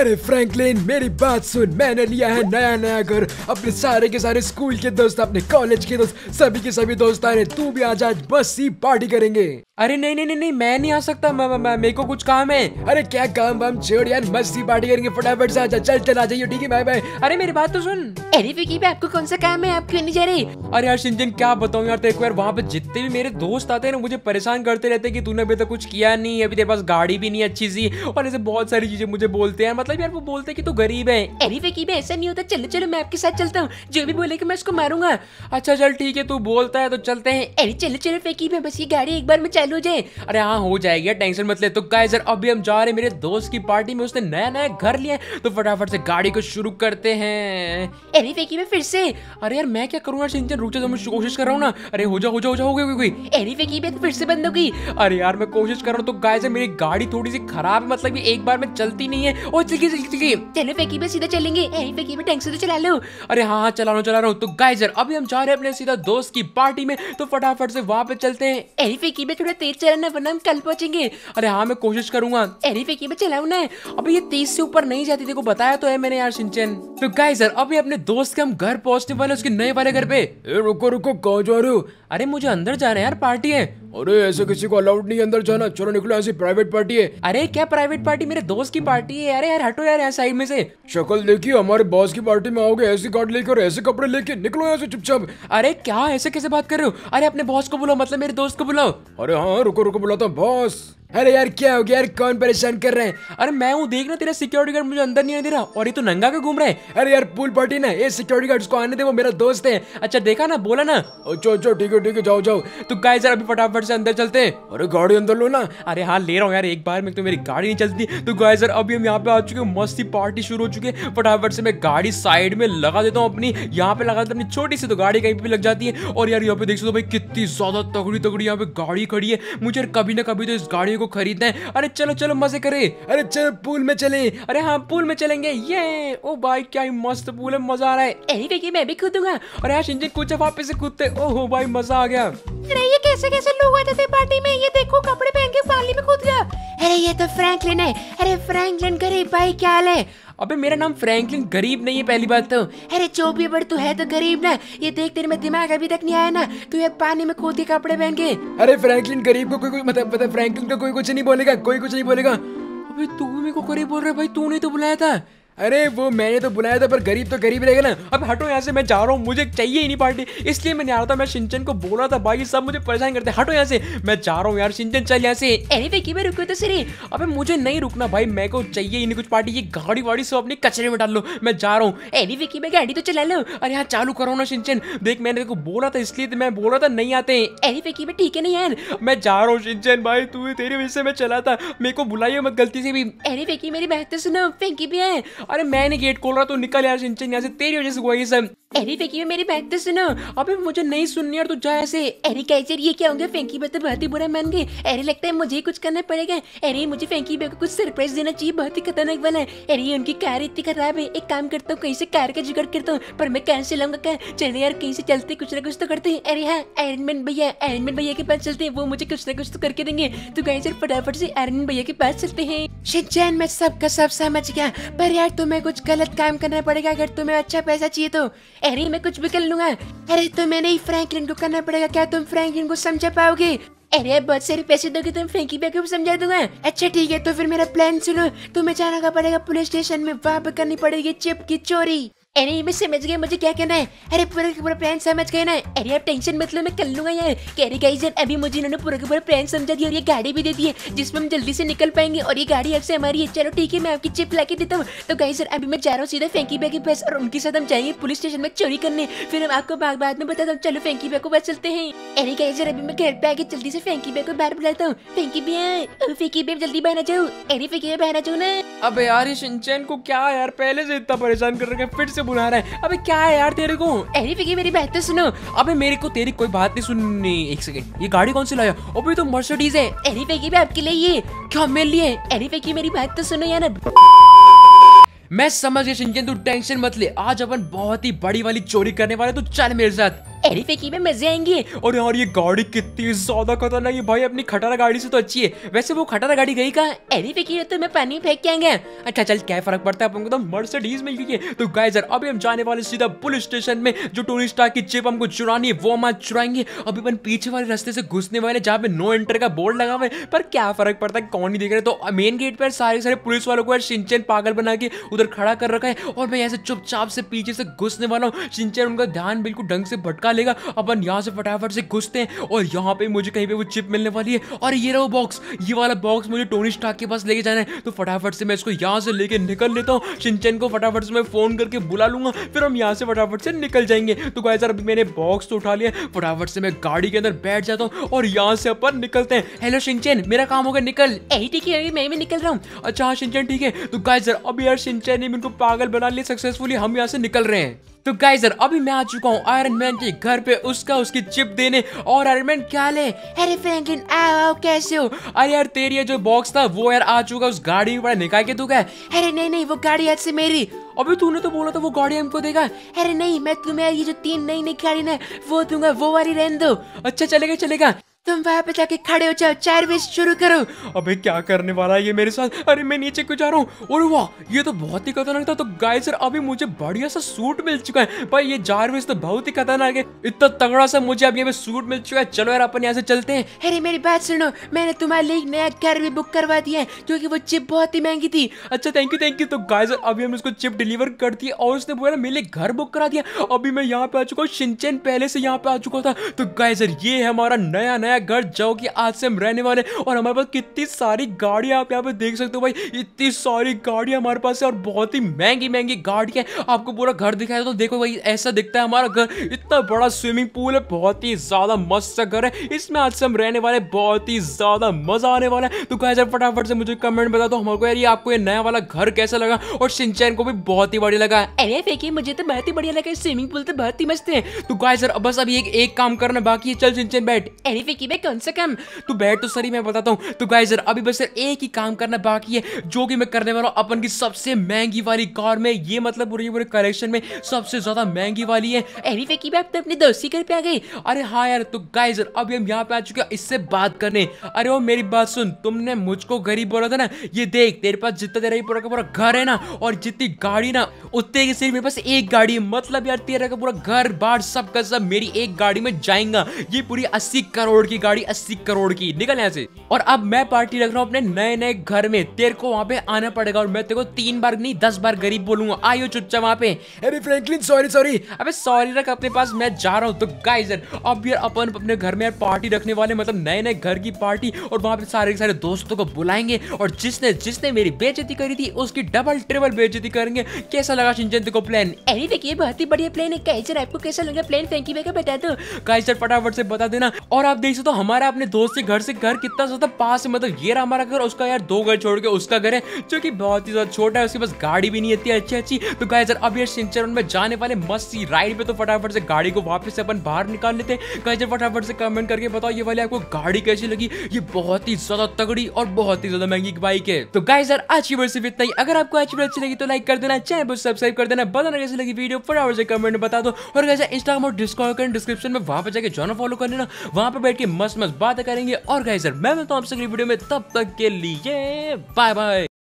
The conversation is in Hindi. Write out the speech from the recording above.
अरे फ्रैंकलिन मेरी बात सुन। मैंने लिया है नया नया घर। अपने सारे के सारे स्कूल के दोस्त अपने कॉलेज के दोस्त सभी के सभी दोस्त आ रहे तू भी आज आज बस ही पार्टी करेंगे। अरे नहीं नहीं नहीं नहीं मैं नहीं आ सकता। म- म- म- मेरे को कुछ काम है। अरे क्या काम? वाम छोड़ यार मस्ती पार्टी करेंगे। फटाफट से आजा चल चल आ जाइए ठीक है बाय बाय अरे मेरी बात तो सुन। अरे विकी भाई आपको कौन सा काम है? आप क्यों नहीं जा रहे? अरे यार शिंजन क्या बताऊँ यार तेरे को यार? वहाँ पे जितने भी मेरे दोस्त आते हैं ना मुझे परेशान करते रहते हैं कि तूने अभी तक कुछ किया नहीं अभी तेरे पास गाड़ी भी नहीं अच्छी सी। और ऐसे बहुत सारी चीज़ें मुझे बोलते हैं। मतलब यार वो बोलते कि तू गरीब है। विकी भाई ऐसा नहीं होता। चलो चलो, मैं आपके साथ चलता हूँ। जो भी बोलेगा मैं उसको मारूँगा। अच्छा चल, ठीक है, तू बोलता है तो चलते हैं। अरे, चलो चलो फेंकी में बस ये गाड़ी एक बार में चालू हो जाए। अरे हाँ हो जाएगी, टेंशन मत ले। तो गाइस यार, अभी हम जा रहे हैं मेरे दोस्त की पार्टी में। उसने नया नया घर लिया है। तो फटाफट से गाड़ी को शुरू करते हैं। अरे फेंकी में फिर से? अरे, यार, मैं क्या करूँ? यार रुक जा तो मैं कोशिश कर रहा हूँ ना। अरे, हो जा हो जा हो जा हो गई हो फेंकी तो फिर से बंद हो गई। अरे, यार, मैं कोशिश कर रहा हूँ तो गाइस मेरी गाड़ी थोड़ी सी खराब है। मतलब एक बार में चलती नहीं है। ओ चल में सीधा चलेंगे में टैंक से तो चला लो। अरे हाँ हाँ चला रहा हूँ चला रहा हूँ। तो गाइस यार अभी हम जा रहे हैं अपने सीधा दोस्त की पार्टी में तो फटाफट से वहाँ पे चलते हैं। में थोड़ा तेज चलाना वरना हम कल पहुँचेंगे। अरे हाँ मैं कोशिश करूँगा। अरे फेंकी में चलाओ ना। अभी ये तीस से ऊपर नहीं जाती देखो बताया तो है मैंने यार सिंचन। तो गाइस यार अभी अपने दोस्त के हम घर पहुँचने वाले उसके नए वाले घर पे। रुको रुको कहाँ जा रहे हो? अरे मुझे अंदर जाना है यार पार्टी है। अरे ऐसे किसी को अलाउड नहीं अंदर जाना। चलो निकलो ऐसी प्राइवेट पार्टी है। अरे क्या प्राइवेट पार्टी मेरे दोस्त की पार्टी है अरे यार हटो यार यहाँ साइड में से। शक्ल देखिए हमारे बॉस की पार्टी में आओगे ऐसी कार्ड लेकर और ऐसे कपड़े लेके निकलो यहाँ से चुपचाप। अरे क्या? ऐसे कैसे बात कर रहे हो? अरे अपने बॉस को बुलाओ मतलब मेरे दोस्त को बुलाओ। अरे हाँ रुको रुको बुलाता हूँ बॉस अरे यार, क्या हो गया? यार, कौन परेशान कर रहे हैं? अरे, मैं हूँ, देख ना तेरा सिक्योरिटी गार्ड मुझे अंदर नहीं दे रहा। और ये तो नंगा का घूम रहा है? अरे यार पूल पार्टी ना, ये सिक्योरिटी गार्ड उसको आने दे, वो मेरा दोस्त है। अच्छा देखा ना, बोला ना। अच्छा अच्छा ठीक है ठीक है, जाओ जाओ। तो गाइस यार, अभी फटाफट से अंदर चलते हैं। अरे, गाड़ी अंदर लो ना। अरे हाँ ले रहा हूँ यार, एक बार में तो मेरी गाड़ी नहीं चलती। तो गाइस यार, अभी हम यहाँ पे आ चुके हैं, मस्ती पार्टी शुरू हो चुकी है। फटाफट से मैं गाड़ी साइड में लगा देता हूँ अपनी। यहाँ पे लगा देता अपनी छोटी सी तो गाड़ी कहीं पे भी लग जाती है। और यार, यहाँ पे देख सकते हो भाई, कितनी ज़्यादा तगड़ी तगड़ी यहाँ पे गाड़ी खड़ी है। मुझे कभी ना कभी तो इस गाड़ी को खरीदना है। अरे चलो चलो मज़े करे। अरे चलो पूल में चले। अरे हाँ पूल में चलेंगे। ये! ओ भाई क्या ही मस्त पूल है मज़ा आ रहा है। अरे देखिए मैं भी कूदूँगा। अरे यार शिंजन कुछ वापस से कूदते ओहो भाई मज़ा आ गया। अरे ये कैसे कैसे लोग आते थे पार्टी में? ये देखो कपड़े पहन के पानी में कूद गया। अरे ये तो फ्रैंकलिन है। अरे फ्रैंकलिन गरीब भाई क्या हाल है? अबे मेरा नाम फ्रैंकलिन गरीब नहीं है पहली बात तो। अरे चौबी बट बड़ तू है तो गरीब ना। ये देख तेरे में दिमाग अभी तक नहीं आया ना। तू ये पानी में खोते कपड़े पहन के। अरे फ्रैंकलिन गरीब को कोई कोई मतलब मतलब फ्रैंकलिन का कोई कुछ नहीं बोलेगा कोई कुछ नहीं बोलेगा। अबे तू मेरे को गरीब बोल रहा है भाई तूने तो बुलाया था। अरे वो मैंने तो बुलाया था पर गरीब तो गरीब रहेगा ना। अब हटो यहाँ से मैं जा रहा हूँ मुझे चाहिए ही नहीं पार्टी इसलिए मैं नहीं आ रहा था मैं सिंचन को बोला था भाई सब मुझे परेशान करते हैं। हटो यहाँ से मैं जा रहा हूँ यार सिंचन चल यहाँ से। अरे फेंकी में रुको तो सरी अबे मुझे नहीं रुकना भाई मेरे को चाहिए ही नहीं कुछ पार्टी ये गाड़ी वाड़ी सब अपने कचरे में डाल लो मैं जा रहा हूँ। अरे फेंकी में गाड़ी तो चला लो। अरे यहाँ चालू करो ना सिंचन देख मैंने देखो बोला था इसलिए तो मैं बोल रहा था नहीं आते। अरे फेंकी में ठीक है नहीं यार। मैं जा रहा हूँ सिंचन भाई तू तेरी वजह से मैं चला था। मेरे को बुलाइए मत गलती से भी। अरे फेंकी मेरी बात तो सुनो फेंकी भी है। अरे मैं नहीं गेट खोल रहा तो निकल यार सिंचन यहाँ से, तेरी वजह से हुआ ये सब। अरे फेंकी मेरी बात तो सुनो। अबे, मुझे नहीं सुननी यार तू जा ऐसे। अरे कैसे ये क्या होंगे फेंकी बे तो बहुत ही बुरा मान गई। अरे लगता है मुझे कुछ करना पड़ेगा। अरे मुझे फेंकी बे को कुछ सरप्राइज़ देना चाहिए। बहुत ही खतरनाक वाला है। अरे उनकी कार इतनी खराब है। एक काम करता हूँ, कहीं से कार का जुगाड़ करता हूँ, पर मैं कहाँ से लाऊँगा कार चले यार, कहीं से चलते कुछ ना कुछ तो करते हैं। अरे हाँ आयरन भैया आयरन भैया के पास चलते हैं। वो मुझे कुछ ना कुछ तो करके देंगे। तो से फटाफट से आयरन भैया के पास चलते हैं। शिनचैन मैं सबका सब समझ गया। पर यार, तुम्हें कुछ गलत काम करना पड़ेगा। अगर तुम्हें अच्छा पैसा चाहिए तो अरे मैं कुछ भी कर लूँगा। अरे तो मैंने ही फ्रैंकलिन को करना पड़ेगा। क्या तुम फ्रैंकलिन को समझा पाओगे? अरे बहुत सारे पैसे दोगे तुम फ्रेंकी बैग को समझा दूँगा। अच्छा ठीक है तो फिर मेरा प्लान सुनो। तुम्हें जाना पड़ेगा पुलिस स्टेशन में। वहाँ पर करनी पड़ेगी चिप की चोरी। अरे मैं समझ गया मुझे क्या कहना है? अरे, पूरा पूरा प्लान समझ गए ना? अरे आप टेंशन मत लो, मैं कर लूँगा यार। कह रही गाइस यार, अभी मुझे इन्होंने पूरा पूरा प्लान समझा दिया और ये गाड़ी भी दे दी है, जिसमें हम जल्दी से निकल पाएँगे। और ये गाड़ी अब से हमारी है। चलो, ठीक है, मैं आपकी चिप ला के देता हूँ। तो गाइस यार, अभी मैं जा रहा हूँ सीधा फेंकी बैग के पास और उनके साथ हम जाएँगे पुलिस स्टेशन में चोरी करने। फिर हम आपको बाग बाद में बताता हूँ। चलो फेंकी बैग को पास चलते हैं। अरे गाइस यार, अभी मैं घर पे आके जल्दी से फेंकी बैग को बाहर बुलाता हूँ। फेंकी बैग फेंकी बैग जल्दी बहना जाओ। अरे फेंकी बैग बाहर आ जाओ ना। अबे यार ये सिंचन को क्या यार? पहले से इतना परेशान कर रखा है फिर से बुला रहा है। अबे क्या है यार तेरे को? अरे फेंकी मेरी बात तो सुनो। अबे मेरे को तेरी कोई बात नहीं सुननी। एक सेकंड ये गाड़ी कौन सी लाया? अबे तो मर्सिडीज है। अरे फेंकी भी आपके लिए ये क्या मेरे लिए? अरे फेंकी मेरी बात तो सुनो यार मैं समझ गया सिंचन तू टेंशन मत ले। आज अपन बहुत ही बड़ी वाली चोरी करने वाले तू चल मेरे साथ। फेंकी में मज़े आएँगे। और यार ये गाड़ी कितनी ज़्यादा खतरनाक है। भाई अपनी खटारा गाड़ी से तो अच्छी है। वैसे वो खटारा गाड़ी गई कहाँ? अरे फेंकी तो मैं पानी फेंक के आएँगे। अच्छा चल क्या फ़र्क पड़ता है? अपन को तो मर्सिडीज मिल गई है। तो गाइस यार अभी हम जाने वाले सीधा पुलिस स्टेशन में जो टोनी स्टार की चिप हमको चुरानी है वो हम चुराएँगे। अभी अपन पीछे वाले रास्ते से घुसने वाले जहाँ पे नो एंटर का बोर्ड लगा हुआ है। पर क्या फ़र्क पड़ता है? कौन नहीं देख रहे तो मेन गेट पर सारे सारे पुलिस वालों को यार सिंचन पागल बना के उधर खड़ा कर रखा है। और मैं ऐसे चुपचाप से पीछे से घुसने वाला हूँ। सिंचन उनका ध्यान बिल्कुल ढंग से भटका लेगा अपन यहाँ से फटाफट से घुसते हैं और यहाँ पे मुझे कहीं पे वो चिप मिलने वाली है। और ये रहा बॉक्स ये वाला बॉक्स मुझे टोनी स्टार्क के पास लेके जाना है। तो फटाफट से मैं इसको यहाँ से लेके निकल लेता हूँ। सिंचन को फटाफट से मैं फ़ोन करके बुला लूँगा। फिर हम यहाँ से फटाफट से निकल जाएँगे। तो गाइस यार अभी मैंने बॉक्स तो उठा लिया। फटाफट से मैं गाड़ी के अंदर बैठ जाता हूँ और यहाँ से अपन निकलते हैं। हेलो सिंचन मेरा काम होगा निकल। अरे ठीक है मैं भी निकल रहा हूँ। अच्छा हाँ सिंचन ठीक है। तो गाइस यार अभी यार सिंचन ने मेरे को पागल बना लिया सक्सेसफुली हम यहाँ से निकल रहे हैं। तो गाइस यार अभी मैं आ चुका हूँ आयरन मैन के घर पे। उसका उसकी चिप देने। और आयरन मैन क्या ले? अरे फ्रैंकलिन आओ, कैसे हो? अरे यार, तेरी ये जो बॉक्स था, वो यार आ चुका उस गाड़ी में बड़ा निकाल के तू क्या अरे नहीं नहीं, वो गाड़ी आज से मेरी। अभी तूने तो बोला था, वो गाड़ी हमको देगा। अरे नहीं, मैं तुम्हें ये जो तीन नई नई गाड़ी ना, वो दूँगा, वो वाली रहने दो। अच्छा चलेगा चलेगा। तुम वहाँ पे जाके खड़े हो जाओ चार बजे शुरू करो। अबे क्या करने वाला है ये मेरे साथ? अरे मैं नीचे क्यों जा रहा हूँ? और वाह ये तो बहुत ही खतरनाक था। तो गाइस सर अभी मुझे बढ़िया सा सूट मिल चुका है। भाई ये जारविस तो बहुत ही खतरनाक है। इतना तगड़ा सा मुझे अब ये सूट मिल चुका है। चलो यार अपन यहाँ से चलते हैं। अरे मेरी बात सुनो मैंने तुम्हारे लिए नया घर भी बुक करवा दिया है क्योंकि वो चिप बहुत ही महँगी थी। अच्छा थैंक यू थैंक यू तो गाइस अभी हमने उसको चिप डिलीवर कर दी और उसने बोला मेरे लिए घर बुक करा दिया। अभी मैं यहाँ पे आ चुका हूँ शिनचैन पहले से यहाँ पे आ चुका था। तो गाइस ये है हमारा नया नया घर जो कि आज से हम रहने वाले और हमारे पास कितनी सारी गाड़ियाँ आप यहाँ पे देख सकते हो भाई। इतनी सारी गाड़ियाँ हमारे पास है और बहुत ही महँगी महँगी गाड़ियाँ आपको पूरा घर दिखाया तो देखो भाई, ऐसा दिखता है हमारा घर। इतना बड़ा स्विमिंग पूल है, बहुत ही ज़्यादा मस्त सा घर है। इसमें आज से हम रहने वाले बहुत ही ज़्यादा मज़ा आने वाला है। तो गाइस यार फटाफट से मुझे कमेंट बता दो हमारे यार ये आपको ये नया वाला घर कैसा लगा? और सिंचैन को भी बहुत ही बढ़िया लगा। अरे फेंकी मुझे तो बहुत ही बढ़िया लगा। स्विमिंग पूल तो बहुत ही मस्त है। तो गाइस यार बस अभी एक एक काम करना बाकी है। चल सिंचैन बैठ। अरे फेंकी भाई कौन सा काम तू बैठ तो सही, मैं बताता हूँ। तो गाइस यार, अभी बस सिर्फ़ एक ही काम करना बाकी है, जो कि मैं करने वाला हूँ अपन की सबसे महँगी वाली कार में। ये मतलब पूरे पूरे कलेक्शन में सबसे ज़्यादा महँगी वाली है। अरे भाई आप तो अपने दोस्ती घर पे आ गए अरे हाँ यार तो गाइस यार, अभी हम यहाँ पे आ चुके हैं, इससे बात करने। अरे वो मेरी बात सुन, तुमने मुझको गरीब बोला था ना, ये देख, तेरे पास जितना तेरा पूरा का पूरा घर है ना, और जितनी गाड़ी ना, उतने की सिर्फ़ मेरे पास एक गाड़ी है। मतलब यार, तेरा का पूरा घर बार सब का सब मेरी एक गाड़ी में जाएगा। ये पूरी अस्सी करोड़ की गाड़ी अस्सी करोड़ की। निकल यहाँ से। और अब मैं पार्टी रख रहा हूँ अपने नए नए घर में। तेरे को वहाँ पे आना पड़ेगा और मैं तेरे को तीन बार नहीं, दस बार गरीब बोलूँगा। आइयो चुच्चा वहाँ पे। अरे फ्रैंकलिन सॉरी सॉरी अबे सॉरी रख अपने पास, मैं जा रहा हूँ तो यार, अब यार अपन अपने घर में यार पार्टी रखने वाले मतलब नए नए घर की पार्टी और वहाँ पे सारे सारे दोस्तों को बुलाएँगे, और जिसने जिसने मेरी बेइज्जती करी थी, उसकी डबल ट्रिपल बेइज्जती करेंगे। कैसा लगा शिंचन को प्लान अरे देखिए बहुत ही बढ़िया प्लान है। कैसे आपको कैसा लगा प्लान फेंकी भाई, का बता दो। यार, फटाफट से बता देना। और आप देख सकते हो हमारा अपने दोस्त के घर से घर कितना ज़्यादा पास है मतलब ये रहा हमारा घर, उसका यार दो घर छोड़ के उसका घर है, जो कि बहुत ही ज़्यादा छोटा है, उसके पास गाड़ी भी नहीं इतनी अच्छी अच्छी। तो गाइस यार, अब यार सिंचन में जाने वाले मस्त सी राइड पे तो फटाफट से गाड़ी को वापस से अपन बाहर निकाल लेते हैं। गाइस फटाफट से कमेंट करके बताओ, ये वाली आपको गाड़ी कैसी लगी? ये बहुत ही ज़्यादा तगड़ी और बहुत ही ज़्यादा महँगी बाइक है। तो गाइस यार, आज की वीडियो सिर्फ़ इतना ही। अगर आपको की वीडियो अच्छी लगी तो लाइक कर देना चैनल को सब्सक्राइब कर देना, बताना कैसी लगी वीडियो फटाफट से कमेंट बता दो। और गाइस इंस्टाग्राम और डिस्कॉर्ड कर डिस्क्रिप्शन में वहाँ पे जाके जॉन फॉलो कर लेना। वहाँ पर बैठ के मस्त मस्त बातें करेंगे। और गाइजर मैं मिलता हूँ आपसे अगली वीडियो में। तब तक के लिए बाय बाय